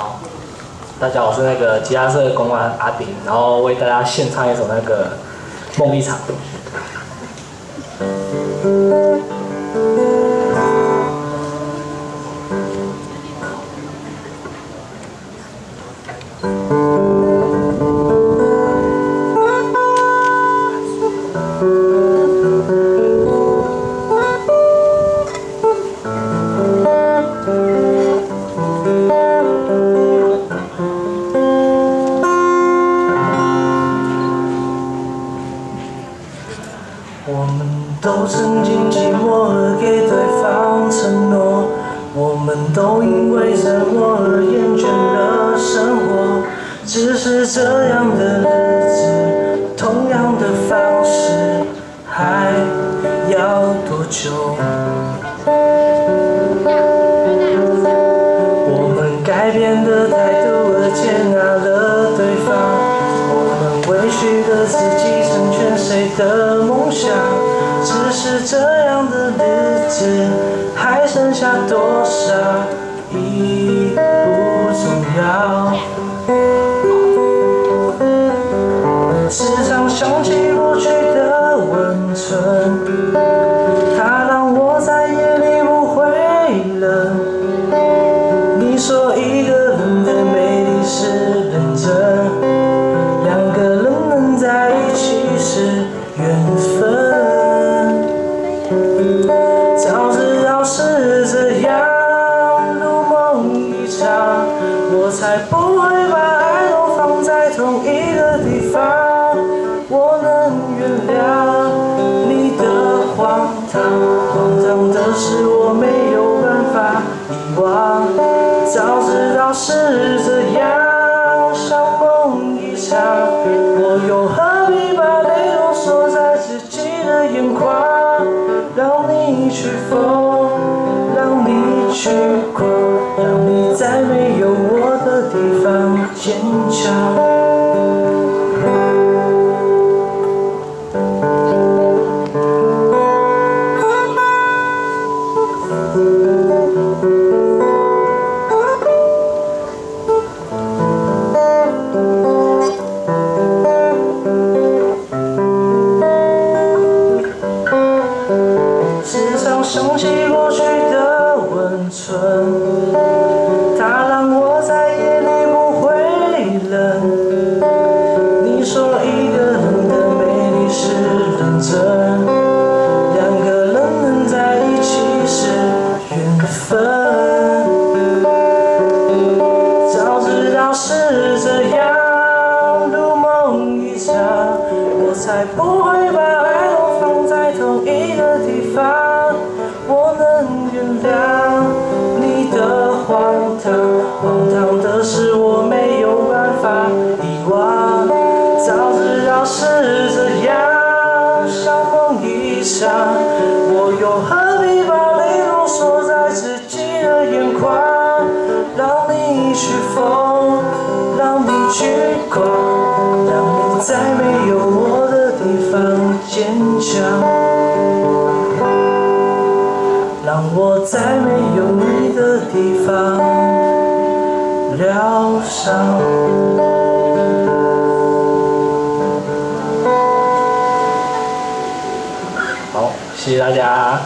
好，大家好，我是那个吉他社公安阿丁，然后为大家献唱一首那个《梦一场》。我们都曾经寂寞而给对方承诺，我们都因为沉默而厌倦了生活。只是这样的日子，同样的方式，还要多久？我们改变的态度而接纳了对方，我们委屈了自己，的梦想？只是这样的日子，还剩下多少已不重要。时常想起过去的温存，它让我在夜里不会冷。你说一个人的美丽是认真，两个人能在一起是缘分。早知道是这样，如梦一场，我才不会把爱都放在同一个地方。我能原谅你的荒唐，荒唐的是我没有办法遗忘。早知道是这样，像梦一场，我又何必把锁在自己的眼眶？让你去疯，让你去狂，让你在没有我的地方坚强。温存，它让我在夜里不会冷。你说一个人的美丽是认真，两个人能在一起是缘分。早知道是这样，如梦一场，我才不会荒唐的是我没有办法遗忘。早知道是这样，像梦一场，我又何必把泪都锁在自己的眼眶？让你去疯，让你去狂，让你在没有我的地方坚强。在没有你的地方疗伤。好，谢谢大家。